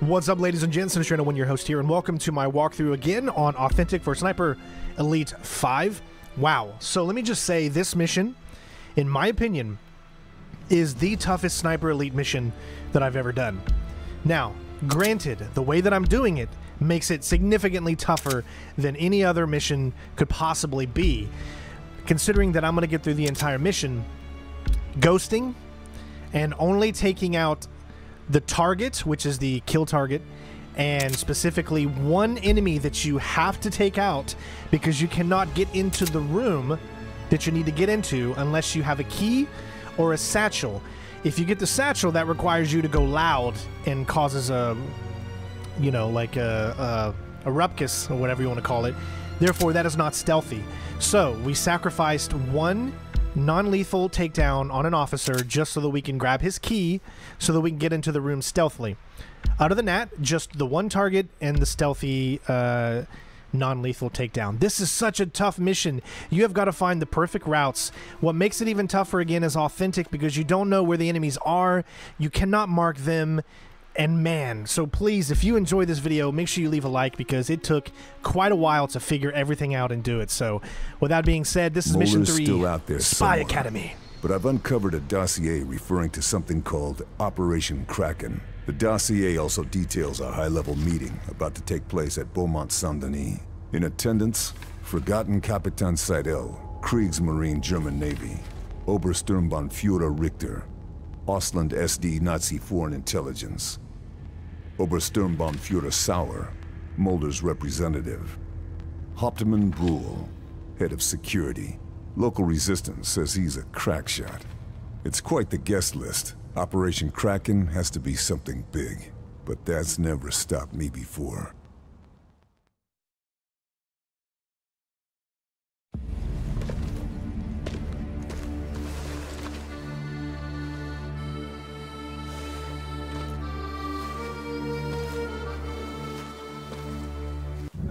What's up, ladies and gents? To win your host here, and welcome to my walkthrough again on Authentic for Sniper Elite 5. Wow. So let me just say this mission, in my opinion, is the toughest Sniper Elite mission that I've ever done. Now, granted, the way that I'm doing it makes it significantly tougher than any other mission could possibly be, considering that I'm going to get through the entire mission ghosting and only taking out the target, which is the kill target, and specifically one enemy that you have to take out because you cannot get into the room that you need to get into unless you have a key or a satchel. If you get the satchel, that requires you to go loud and causes a, you know, like a, a, a rupkus or whatever you want to call it. Therefore, that is not stealthy. So we sacrificed one non-lethal takedown on an officer just so that we can grab his key so that we can get into the room stealthily. Other than that, just the one target and the stealthy uh, non-lethal takedown. This is such a tough mission. You have got to find the perfect routes. What makes it even tougher again is authentic because you don't know where the enemies are. You cannot mark them and man, so please, if you enjoy this video, make sure you leave a like because it took quite a while to figure everything out and do it. So, with that being said, this is Mission 3 still out there Spy somewhere. Academy. But I've uncovered a dossier referring to something called Operation Kraken. The dossier also details a high-level meeting about to take place at Beaumont Saint-Denis. In attendance, Fregattenkapitän Seidel, Kriegsmarine German Navy, Obersturmbannführer Richter, Ausland SD Nazi Foreign Intelligence, Obersturmbannführer Sauer, Möller's representative, Hauptmann Bruhl, head of security. Local resistance says he's a crack shot. It's quite the guest list. Operation Kraken has to be something big, but that's never stopped me before.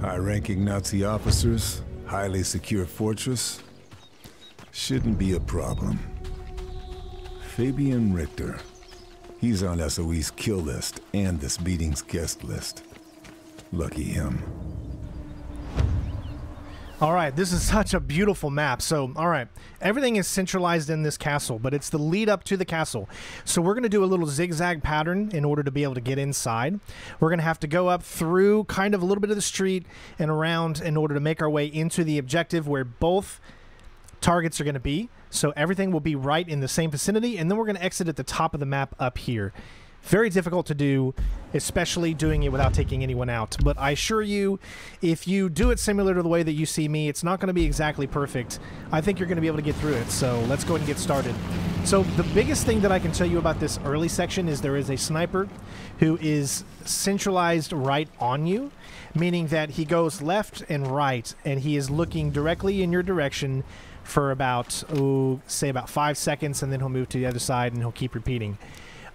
High-ranking Nazi officers, highly secure fortress. Shouldn't be a problem. Fabian Richter. He's on SOE's kill list and this meeting's guest list. Lucky him. All right, this is such a beautiful map. So, all right, everything is centralized in this castle, but it's the lead up to the castle. So, we're going to do a little zigzag pattern in order to be able to get inside. We're going to have to go up through kind of a little bit of the street and around in order to make our way into the objective where both targets are going to be. So, everything will be right in the same vicinity, and then we're going to exit at the top of the map up here. Very difficult to do, especially doing it without taking anyone out. But I assure you, if you do it similar to the way that you see me, it's not going to be exactly perfect. I think you're going to be able to get through it. So let's go ahead and get started. So the biggest thing that I can tell you about this early section is there is a sniper who is centralized right on you, meaning that he goes left and right, and he is looking directly in your direction for about, oh, say about five seconds, and then he'll move to the other side and he'll keep repeating.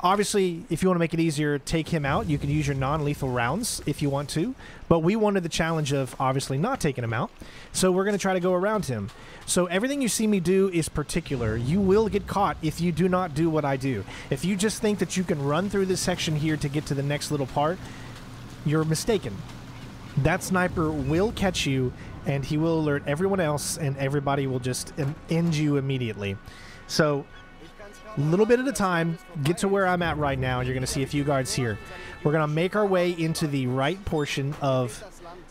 Obviously, if you want to make it easier, take him out. You can use your non-lethal rounds if you want to, but we wanted the challenge of obviously not taking him out, so we're going to try to go around him. So everything you see me do is particular. You will get caught if you do not do what I do. If you just think that you can run through this section here to get to the next little part, you're mistaken. That sniper will catch you, and he will alert everyone else, and everybody will just end you immediately. So little bit at a time, get to where I'm at right now, and you're going to see a few guards here. We're going to make our way into the right portion of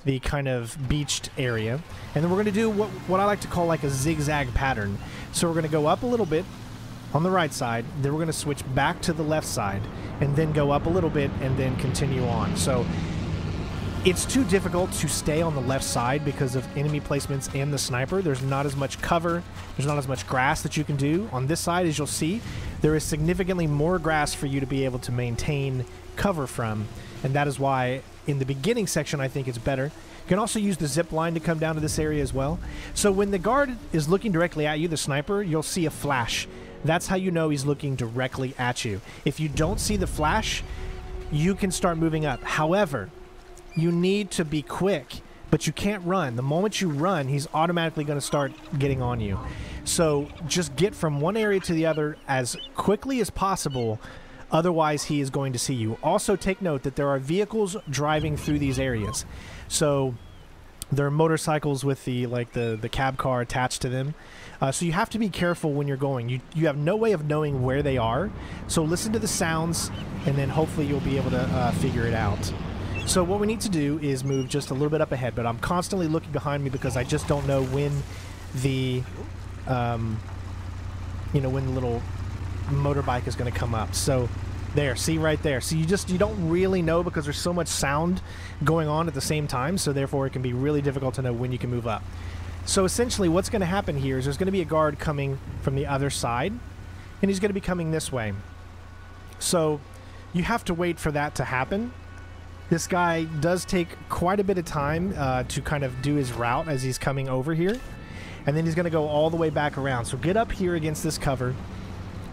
the kind of beached area, and then we're going to do what, what I like to call like a zigzag pattern. So we're going to go up a little bit on the right side, then we're going to switch back to the left side, and then go up a little bit, and then continue on. So it's too difficult to stay on the left side because of enemy placements and the sniper. There's not as much cover, there's not as much grass that you can do. On this side, as you'll see, there is significantly more grass for you to be able to maintain cover from, and that is why in the beginning section I think it's better. You can also use the zip line to come down to this area as well. So when the guard is looking directly at you, the sniper, you'll see a flash. That's how you know he's looking directly at you. If you don't see the flash, you can start moving up. However, you need to be quick, but you can't run. The moment you run, he's automatically going to start getting on you. So just get from one area to the other as quickly as possible Otherwise, he is going to see you. Also, take note that there are vehicles driving through these areas. So there are motorcycles with the like the the cab car attached to them. Uh, so you have to be careful when you're going. You you have no way of knowing where they are. So listen to the sounds, and then hopefully you'll be able to uh, figure it out. So what we need to do is move just a little bit up ahead, but I'm constantly looking behind me because I just don't know when the, um, you know, when the little motorbike is going to come up. So there, see right there. So you just you don't really know because there's so much sound going on at the same time. So therefore, it can be really difficult to know when you can move up. So essentially, what's going to happen here is there's going to be a guard coming from the other side, and he's going to be coming this way. So you have to wait for that to happen. This guy does take quite a bit of time uh, to kind of do his route as he's coming over here. And then he's going to go all the way back around. So get up here against this cover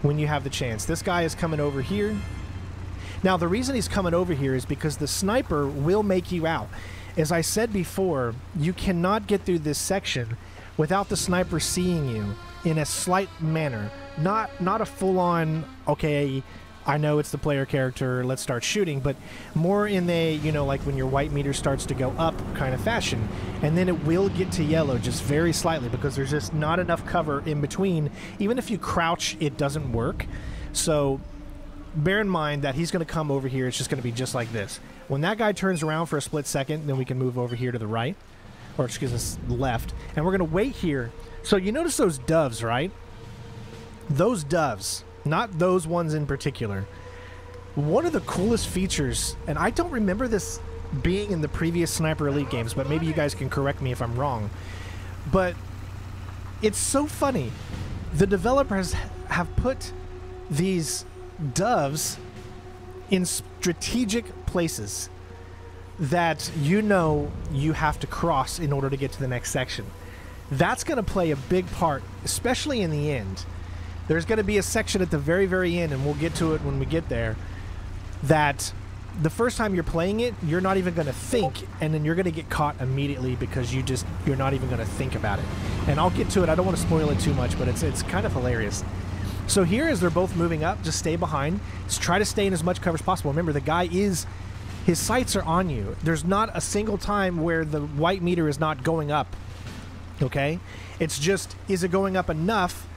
when you have the chance. This guy is coming over here. Now, the reason he's coming over here is because the sniper will make you out. As I said before, you cannot get through this section without the sniper seeing you in a slight manner. Not not a full-on okay, I know it's the player character, let's start shooting, but more in the, you know, like when your white meter starts to go up kind of fashion. And then it will get to yellow just very slightly because there's just not enough cover in between. Even if you crouch, it doesn't work. So bear in mind that he's going to come over here. It's just going to be just like this. When that guy turns around for a split second, then we can move over here to the right, or excuse us, left. And we're going to wait here. So you notice those doves, right? Those doves, not those ones in particular. One of the coolest features, and I don't remember this being in the previous Sniper Elite games, but maybe you guys can correct me if I'm wrong. But it's so funny. The developers have put these doves in strategic places that you know you have to cross in order to get to the next section. That's going to play a big part, especially in the end. There's going to be a section at the very, very end, and we'll get to it when we get there, that the first time you're playing it, you're not even going to think, and then you're going to get caught immediately because you just you're not even going to think about it. And I'll get to it. I don't want to spoil it too much, but it's it's kind of hilarious. So here, as they're both moving up, just stay behind. Just try to stay in as much cover as possible. Remember, the guy is his sights are on you. There's not a single time where the white meter is not going up. Okay, it's just is it going up enough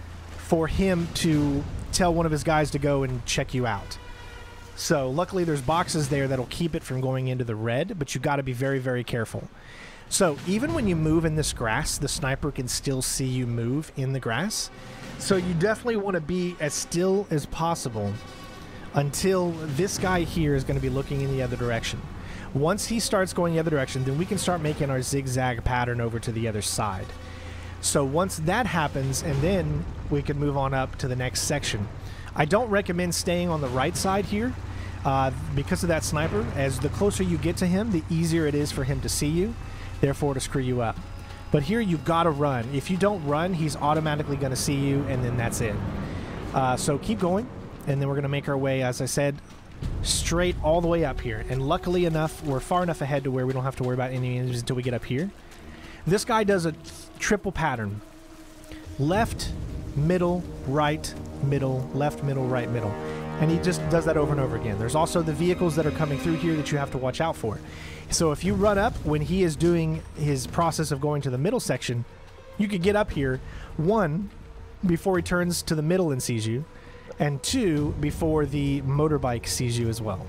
for him to tell one of his guys to go and check you out. So luckily there's boxes there that'll keep it from going into the red, but you got to be very very careful. So even when you move in this grass, the sniper can still see you move in the grass. So you definitely want to be as still as possible until this guy here is going to be looking in the other direction. Once he starts going the other direction, then we can start making our zigzag pattern over to the other side. So once that happens, and then we can move on up to the next section. I don't recommend staying on the right side here uh, because of that sniper. As the closer you get to him, the easier it is for him to see you, therefore to screw you up. But here you've got to run. If you don't run, he's automatically going to see you, and then that's it. Uh, so keep going, and then we're going to make our way, as I said, straight all the way up here. And luckily enough, we're far enough ahead to where we don't have to worry about any enemies until we get up here. This guy does a triple pattern. Left, middle, right, middle, left, middle, right, middle. And he just does that over and over again. There's also the vehicles that are coming through here that you have to watch out for. So if you run up when he is doing his process of going to the middle section, you could get up here, one, before he turns to the middle and sees you, and two, before the motorbike sees you as well.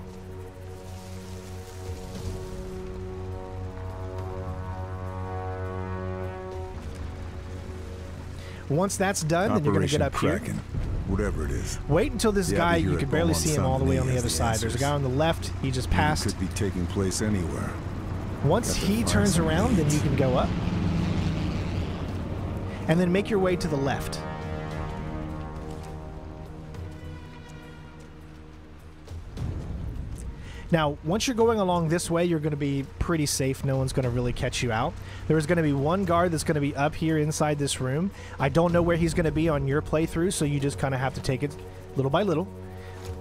Once that's done, then you're going to get up Kraken, here. Whatever it is. Wait until this guy, you can barely see him all the way on the other the side. There's a guy on the left, he just It passed. could be taking place anywhere. Once he turns around, then you can go up. And then make your way to the left. Now, once you're going along this way, you're going to be pretty safe. No one's going to really catch you out. There's going to be one guard that's going to be up here inside this room. I don't know where he's going to be on your playthrough, so you just kind of have to take it little by little.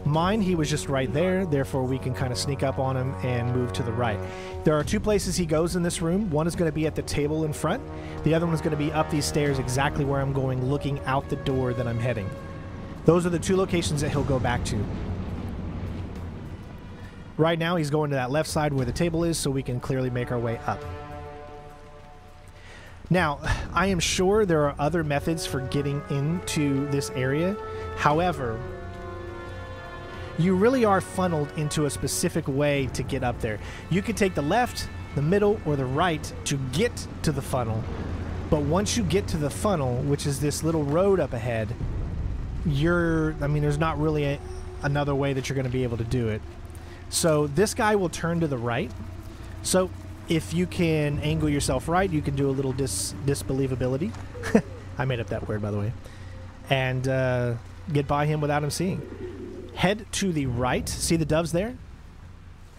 Mine, he was just right there, therefore we can kind of sneak up on him and move to the right. There are two places he goes in this room. One is going to be at the table in front. The other one is going to be up these stairs exactly where I'm going, looking out the door that I'm heading. Those are the two locations that he'll go back to. Right now, he's going to that left side where the table is so we can clearly make our way up. Now, I am sure there are other methods for getting into this area. However, you really are funneled into a specific way to get up there. You could take the left, the middle, or the right to get to the funnel. But once you get to the funnel, which is this little road up ahead, you're, I mean, there's not really a, another way that you're going to be able to do it. So this guy will turn to the right. So if you can angle yourself right, you can do a little dis disbelievability. I made up that word, by the way. And uh, get by him without him seeing. Head to the right. See the doves there?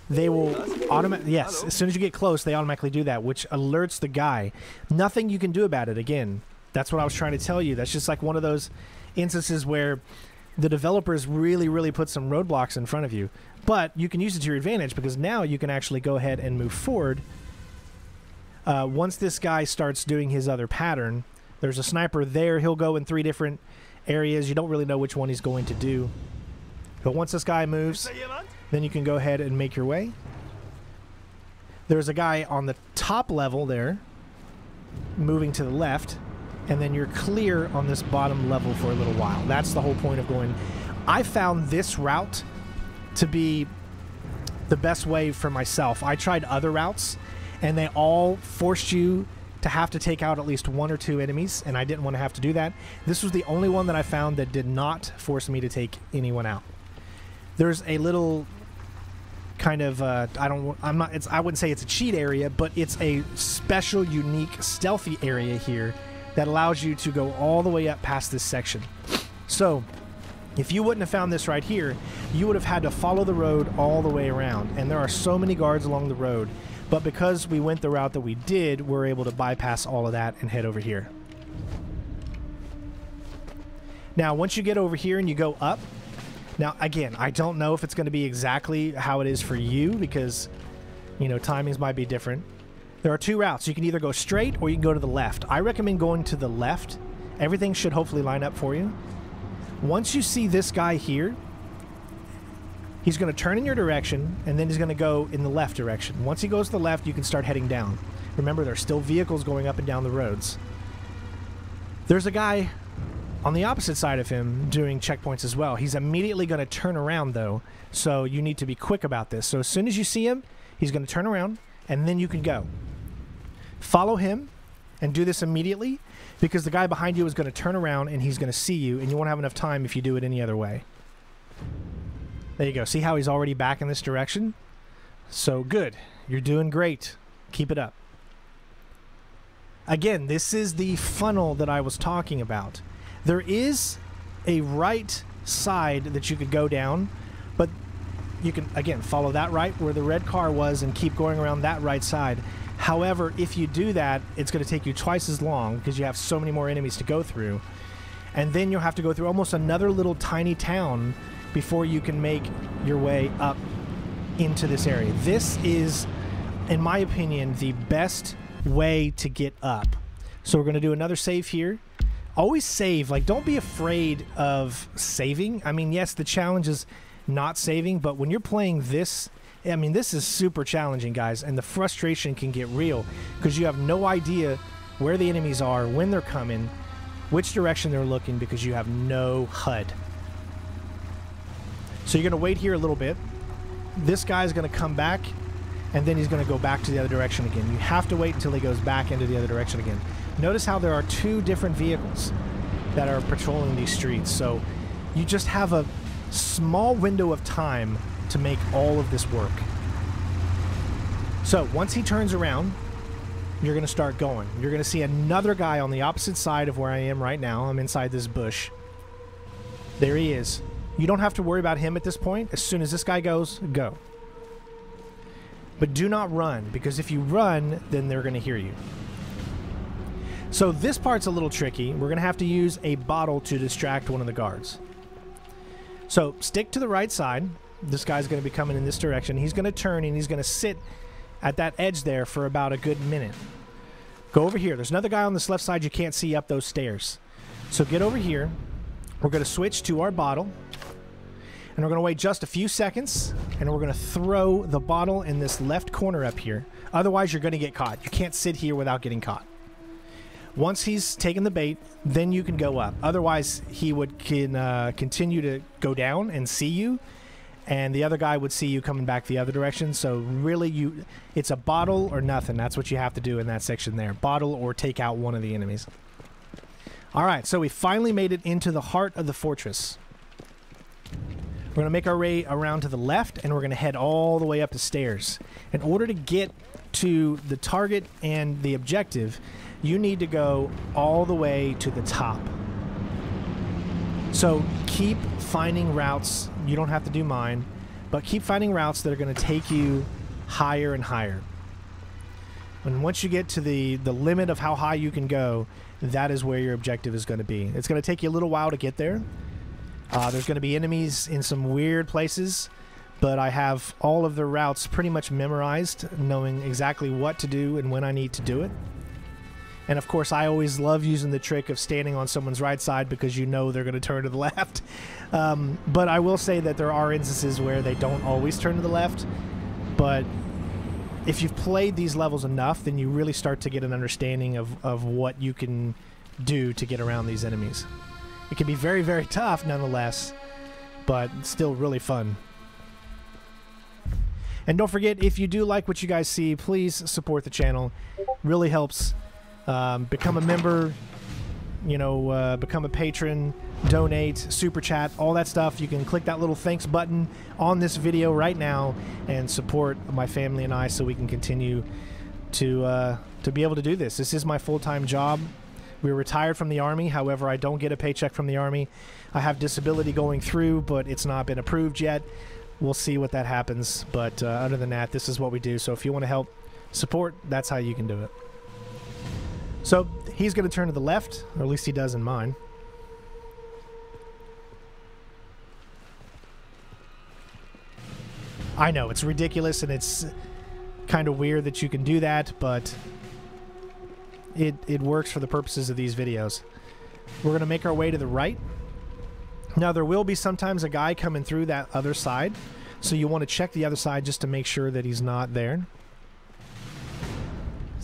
They will automatically, yes, as soon as you get close, they automatically do that, which alerts the guy. Nothing you can do about it. Again, that's what I was trying to tell you. That's just like one of those instances where the developers really, really put some roadblocks in front of you. But you can use it to your advantage because now you can actually go ahead and move forward. Uh, once this guy starts doing his other pattern, there's a sniper there. He'll go in three different areas. You don't really know which one he's going to do. But once this guy moves, then you can go ahead and make your way. There's a guy on the top level there, moving to the left, and then you're clear on this bottom level for a little while. That's the whole point of going. I found this route to be the best way for myself. I tried other routes, and they all forced you to have to take out at least one or two enemies, and I didn't want to have to do that. This was the only one that I found that did not force me to take anyone out. There's a little kind of uh, I don't I'm not it's I wouldn't say it's a cheat area, but it's a special, unique, stealthy area here that allows you to go all the way up past this section. So if you wouldn't have found this right here, you would have had to follow the road all the way around. And there are so many guards along the road. But because we went the route that we did, we're able to bypass all of that and head over here. Now, once you get over here and you go up, now again, I don't know if it's going to be exactly how it is for you because, you know, timings might be different. There are two routes. You can either go straight or you can go to the left. I recommend going to the left. Everything should hopefully line up for you. Once you see this guy here, he's going to turn in your direction and then he's going to go in the left direction. Once he goes to the left, you can start heading down. Remember, there's still vehicles going up and down the roads. There's a guy on the opposite side of him doing checkpoints as well. He's immediately going to turn around though, so you need to be quick about this. So as soon as you see him, he's going to turn around and then you can go. Follow him and do this immediately because the guy behind you is going to turn around and he's going to see you and you won't have enough time if you do it any other way. There you go. See how he's already back in this direction? So good. You're doing great. Keep it up. Again, this is the funnel that I was talking about. There is a right side that you could go down, but you can, again, follow that right where the red car was and keep going around that right side. However, if you do that, it's going to take you twice as long because you have so many more enemies to go through. And then you'll have to go through almost another little tiny town before you can make your way up into this area. This is, in my opinion, the best way to get up. So we're going to do another save here always save. Like, don't be afraid of saving. I mean, yes, the challenge is not saving, but when you're playing this, I mean, this is super challenging, guys, and the frustration can get real because you have no idea where the enemies are, when they're coming, which direction they're looking because you have no HUD. So you're going to wait here a little bit. This guy's going to come back, and then he's going to go back to the other direction again. You have to wait until he goes back into the other direction again. Notice how there are two different vehicles that are patrolling these streets. So you just have a small window of time to make all of this work. So once he turns around, you're going to start going. You're going to see another guy on the opposite side of where I am right now. I'm inside this bush. There he is. You don't have to worry about him at this point. As soon as this guy goes, go. But do not run, because if you run, then they're going to hear you. So this part's a little tricky. We're going to have to use a bottle to distract one of the guards. So stick to the right side. This guy's going to be coming in this direction. He's going to turn and he's going to sit at that edge there for about a good minute. Go over here. There's another guy on this left side you can't see up those stairs. So get over here. We're going to switch to our bottle. And we're going to wait just a few seconds, and we're going to throw the bottle in this left corner up here. Otherwise, you're going to get caught. You can't sit here without getting caught. Once he's taken the bait, then you can go up. Otherwise, he would can uh, continue to go down and see you, and the other guy would see you coming back the other direction. So really, you it's a bottle or nothing. That's what you have to do in that section there. Bottle or take out one of the enemies. All right, so we finally made it into the heart of the fortress. We're going to make our way around to the left, and we're going to head all the way up the stairs. In order to get to the target and the objective, you need to go all the way to the top. So keep finding routes. You don't have to do mine, but keep finding routes that are going to take you higher and higher. And once you get to the, the limit of how high you can go, that is where your objective is going to be. It's going to take you a little while to get there. Uh, there's going to be enemies in some weird places, but I have all of the routes pretty much memorized, knowing exactly what to do and when I need to do it. And of course, I always love using the trick of standing on someone's right side because you know they're going to turn to the left. Um, but I will say that there are instances where they don't always turn to the left. But if you've played these levels enough, then you really start to get an understanding of, of what you can do to get around these enemies. It can be very, very tough nonetheless, but still really fun. And don't forget, if you do like what you guys see, please support the channel. Really helps. Um, become a member, you know, uh, become a patron, donate, super chat, all that stuff. You can click that little thanks button on this video right now and support my family and I so we can continue to uh, to be able to do this. This is my full-time job. We are retired from the Army. However, I don't get a paycheck from the Army. I have disability going through, but it's not been approved yet. We'll see what that happens. But uh, other than that, this is what we do. So if you want to help support, that's how you can do it. So he's going to turn to the left, or at least he does in mine. I know, it's ridiculous and it's kind of weird that you can do that, but it, it works for the purposes of these videos. We're going to make our way to the right. Now, there will be sometimes a guy coming through that other side, so you want to check the other side just to make sure that he's not there.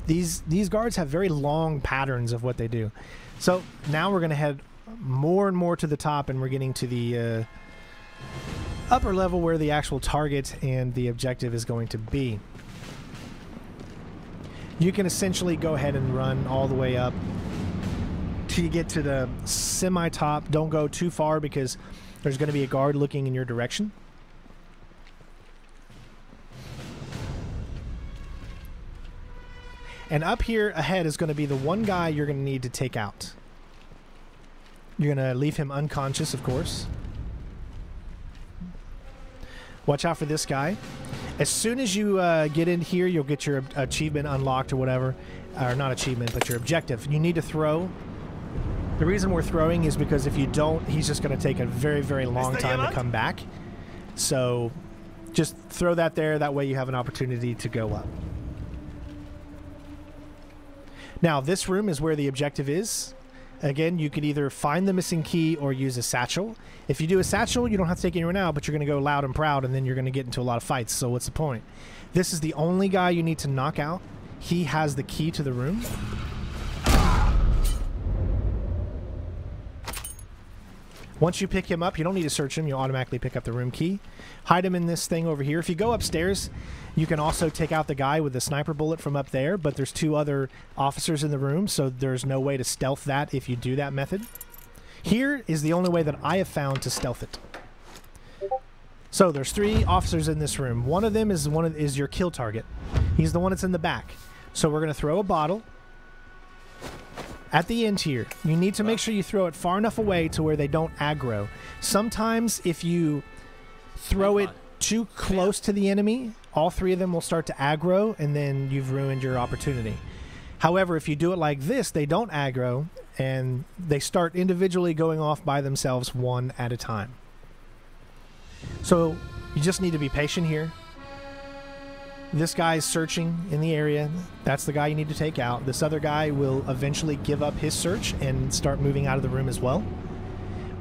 These these guards have very long patterns of what they do. So now we're going to head more and more to the top, and we're getting to the uh, upper level where the actual target and the objective is going to be. You can essentially go ahead and run all the way up till you get to the semi-top. Don't go too far because there's going to be a guard looking in your direction. And up here ahead is going to be the one guy you're going to need to take out. You're going to leave him unconscious, of course. Watch out for this guy. As soon as you uh, get in here, you'll get your achievement unlocked or whatever. Or not achievement, but your objective. You need to throw. The reason we're throwing is because if you don't, he's just going to take a very, very long time to come back. So just throw that there. That way you have an opportunity to go up. Now, this room is where the objective is. Again, you could either find the missing key or use a satchel. If you do a satchel, you don't have to take anyone out, but you're going to go loud and proud, and then you're going to get into a lot of fights. So what's the point? This is the only guy you need to knock out. He has the key to the room. Once you pick him up, you don't need to search him. You'll automatically pick up the room key. Hide him in this thing over here. If you go upstairs, you can also take out the guy with the sniper bullet from up there, but there's two other officers in the room, so there's no way to stealth that if you do that method. Here is the only way that I have found to stealth it. So there's three officers in this room. One of them is one of, is your kill target. He's the one that's in the back. So we're going to throw a bottle at the end here, you need to make sure you throw it far enough away to where they don't aggro. Sometimes if you throw it too close to the enemy, all three of them will start to aggro and then you've ruined your opportunity. However, if you do it like this, they don't aggro and they start individually going off by themselves one at a time. So you just need to be patient here. This guy is searching in the area. That's the guy you need to take out. This other guy will eventually give up his search and start moving out of the room as well.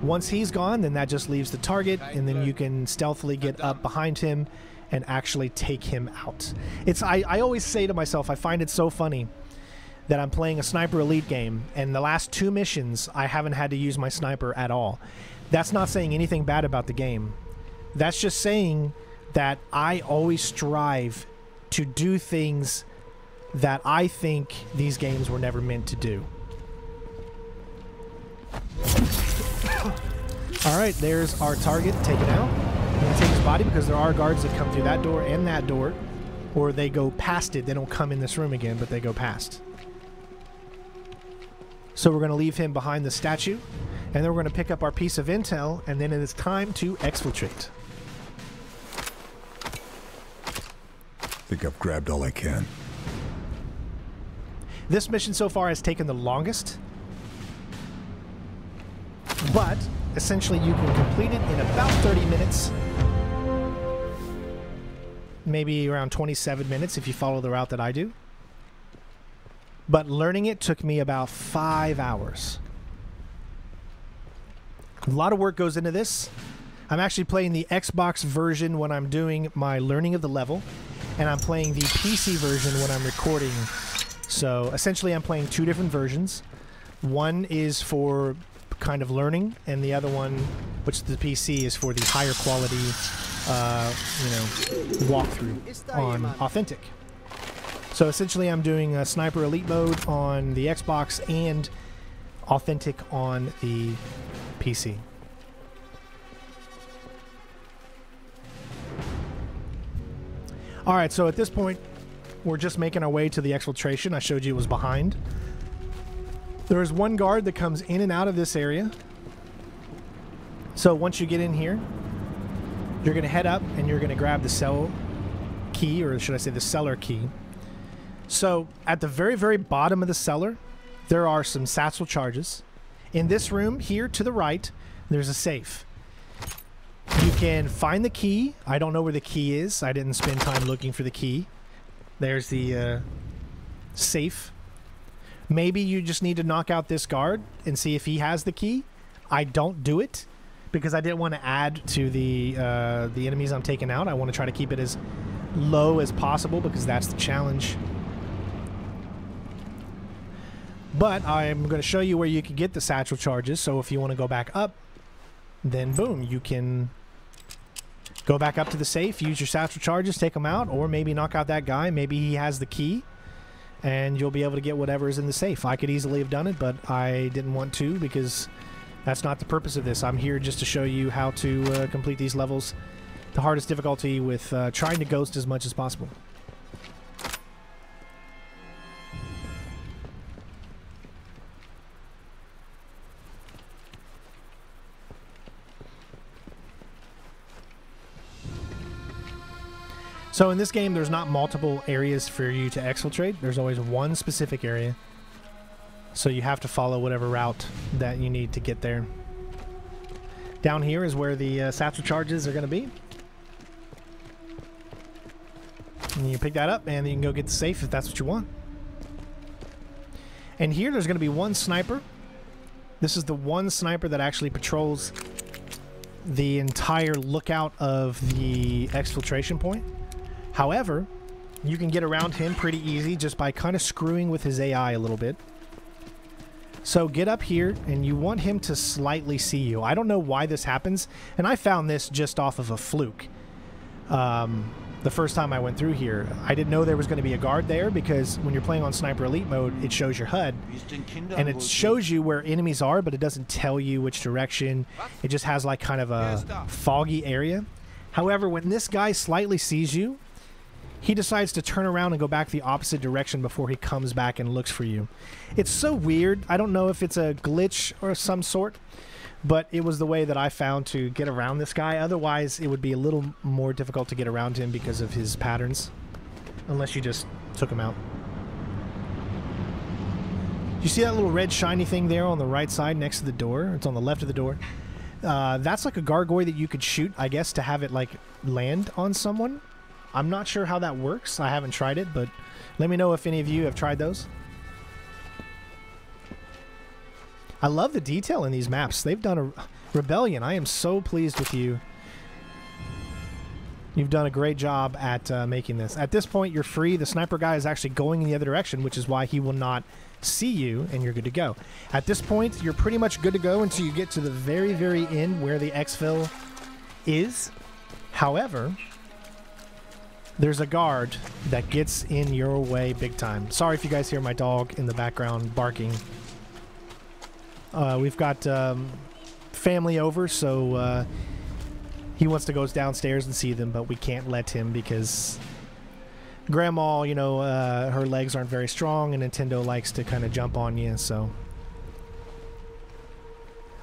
Once he's gone, then that just leaves the target, and then you can stealthily get up behind him and actually take him out. It's I, I always say to myself, I find it so funny that I'm playing a sniper elite game, and the last two missions I haven't had to use my sniper at all. That's not saying anything bad about the game. That's just saying that I always strive to do things that I think these games were never meant to do. All right, there's our target taken out. I'm gonna take his body because there are guards that come through that door and that door, or they go past it. They don't come in this room again, but they go past. So we're gonna leave him behind the statue, and then we're gonna pick up our piece of intel, and then it is time to exfiltrate. Think I've grabbed all I can. This mission so far has taken the longest, but essentially you can complete it in about 30 minutes. Maybe around 27 minutes if you follow the route that I do. But learning it took me about five hours. A lot of work goes into this. I'm actually playing the Xbox version when I'm doing my learning of the level, and I'm playing the PC version when I'm recording. So essentially, I'm playing two different versions. One is for kind of learning, and the other one, which the PC, is for the higher quality, uh, you know, walkthrough on Authentic. So essentially, I'm doing a Sniper Elite mode on the Xbox and Authentic on the PC. All right, so at this point, we're just making our way to the exfiltration. I showed you it was behind. There is one guard that comes in and out of this area. So once you get in here, you're going to head up and you're going to grab the cell key, or should I say the cellar key. So at the very, very bottom of the cellar, there are some satchel charges. In this room here to the right, there's a safe. You can find the key. I don't know where the key is. I didn't spend time looking for the key. There's the uh, safe. Maybe you just need to knock out this guard and see if he has the key. I don't do it because I didn't want to add to the uh, the enemies I'm taking out. I want to try to keep it as low as possible because that's the challenge. But I'm going to show you where you can get the satchel charges. So if you want to go back up, then boom, you can go back up to the safe, use your satchel charges, take them out, or maybe knock out that guy. Maybe he has the key, and you'll be able to get whatever is in the safe. I could easily have done it, but I didn't want to because that's not the purpose of this. I'm here just to show you how to uh, complete these levels, the hardest difficulty with uh, trying to ghost as much as possible. So in this game, there's not multiple areas for you to exfiltrate. There's always one specific area. So you have to follow whatever route that you need to get there. Down here is where the uh, satchel charges are going to be. And you pick that up and you can go get the safe if that's what you want. And here there's going to be one sniper. This is the one sniper that actually patrols the entire lookout of the exfiltration point. However, you can get around him pretty easy just by kind of screwing with his AI a little bit. So get up here, and you want him to slightly see you. I don't know why this happens, and I found this just off of a fluke. Um, the first time I went through here, I didn't know there was going to be a guard there because when you're playing on Sniper Elite mode, it shows your HUD, and it shows you where enemies are, but it doesn't tell you which direction. It just has like kind of a foggy area. However, when this guy slightly sees you, he decides to turn around and go back the opposite direction before he comes back and looks for you. It's so weird. I don't know if it's a glitch or some sort, but it was the way that I found to get around this guy. Otherwise, it would be a little more difficult to get around him because of his patterns, unless you just took him out. You see that little red shiny thing there on the right side next to the door? It's on the left of the door. Uh, that's like a gargoyle that you could shoot, I guess, to have it like land on someone. I'm not sure how that works. I haven't tried it, but let me know if any of you have tried those. I love the detail in these maps. They've done a Rebellion, I am so pleased with you. You've done a great job at uh, making this. At this point, you're free. The sniper guy is actually going in the other direction, which is why he will not see you, and you're good to go. At this point, you're pretty much good to go until you get to the very, very end where the exfil is. However, there's a guard that gets in your way big time. Sorry if you guys hear my dog in the background barking. Uh, we've got um, family over, so uh, he wants to go downstairs and see them, but we can't let him because grandma, you know, uh, her legs aren't very strong, and Nintendo likes to kind of jump on you. So,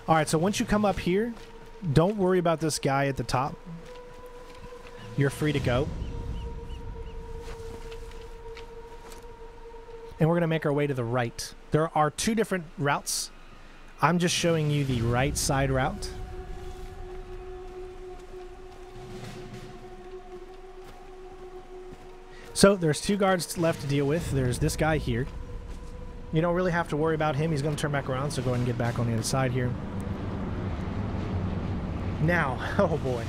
all right. So once you come up here, don't worry about this guy at the top. You're free to go. And we're going to make our way to the right. There are two different routes. I'm just showing you the right side route. So there's two guards left to deal with. There's this guy here. You don't really have to worry about him. He's going to turn back around, so go ahead and get back on the other side here. Now, oh boy.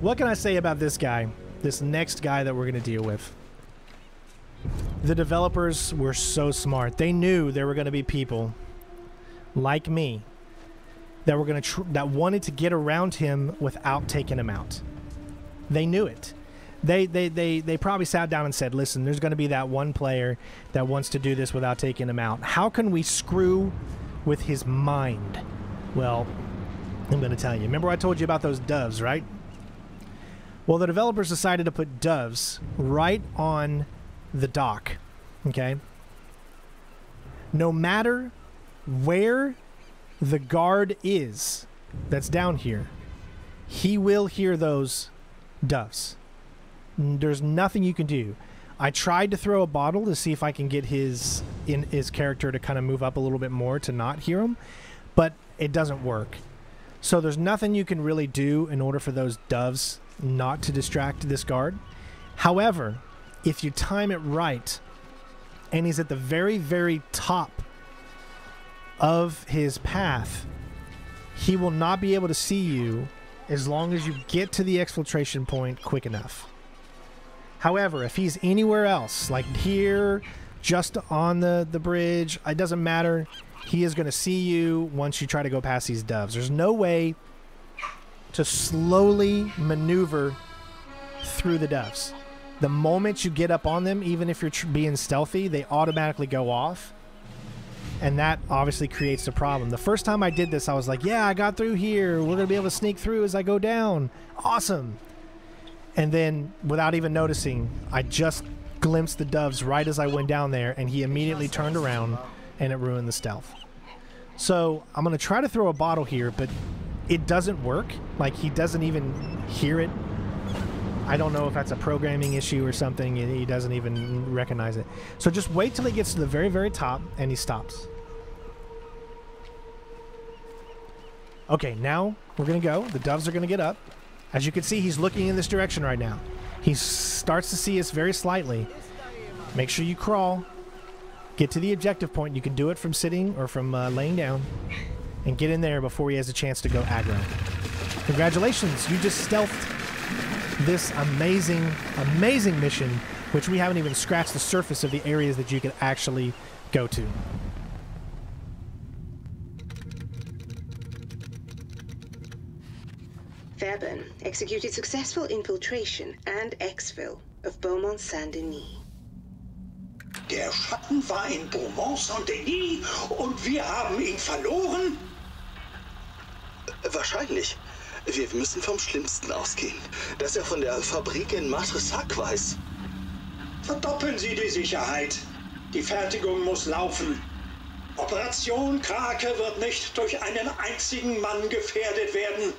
What can I say about this guy? This next guy that we're going to deal with. The developers were so smart. They knew there were going to be people like me that were going to that wanted to get around him without taking him out. They knew it they, they, they, they probably sat down and said, listen, there's going to be that one player that wants to do this without taking him out. How can we screw with his mind? Well, I'm going to tell you. Remember I told you about those doves, right? Well, the developers decided to put doves right on the dock, okay? No matter where the guard is that's down here, he will hear those doves. There's nothing you can do. I tried to throw a bottle to see if I can get his in his character to kind of move up a little bit more to not hear him, but it doesn't work. So there's nothing you can really do in order for those doves not to distract this guard. However, if you time it right and he's at the very very top of his path, he will not be able to see you as long as you get to the exfiltration point quick enough. However, if he's anywhere else, like here, just on the, the bridge, it doesn't matter. He is going to see you once you try to go past these doves. There's no way to slowly maneuver through the doves. The moment you get up on them, even if you're being stealthy, they automatically go off. And that obviously creates a problem. The first time I did this, I was like, yeah, I got through here. We're going to be able to sneak through as I go down. Awesome. And then, without even noticing, I just glimpsed the doves right as I went down there, and he immediately turned around, and it ruined the stealth. So I'm gonna try to throw a bottle here, but it doesn't work. Like he doesn't even hear it. I don't know if that's a programming issue or something. He doesn't even recognize it. So just wait till he gets to the very, very top, and he stops. Okay, now we're gonna go. The doves are gonna get up. As you can see, he's looking in this direction right now. He starts to see us very slightly. Make sure you crawl. Get to the objective point. You can do it from sitting or from uh, laying down. And get in there before he has a chance to go aggro. Congratulations, you just stealthed this amazing, amazing mission, which we haven't even scratched the surface of the areas that you can actually go to. Fairburne executed successful infiltration and exfil of Beaumont Saint-Denis. Der Schatten war in Beaumont Saint-Denis und wir haben ihn verloren? Äh, wahrscheinlich. Wir müssen vom Schlimmsten ausgehen. Dass er von der Fabrik in Matressac weiß. Verdoppeln Sie die Sicherheit. Die Fertigung muss laufen. Operation Krake wird nicht durch einen einzigen Mann gefährdet werden.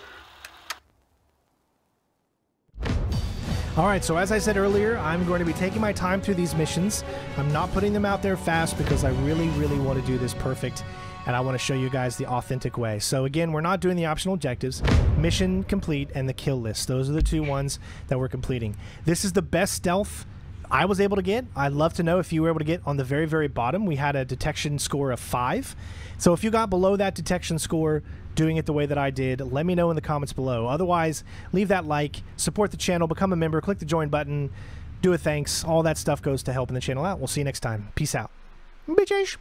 All right, so as I said earlier, I'm going to be taking my time through these missions. I'm not putting them out there fast because I really, really want to do this perfect and I want to show you guys the authentic way. So again, we're not doing the optional objectives. Mission complete and the kill list. Those are the two ones that we're completing. This is the best stealth I was able to get. I'd love to know if you were able to get on the very, very bottom. We had a detection score of five. So if you got below that detection score, doing it the way that I did, let me know in the comments below. Otherwise, leave that like, support the channel, become a member, click the join button, do a thanks. All that stuff goes to helping the channel out. We'll see you next time. Peace out. Bitches.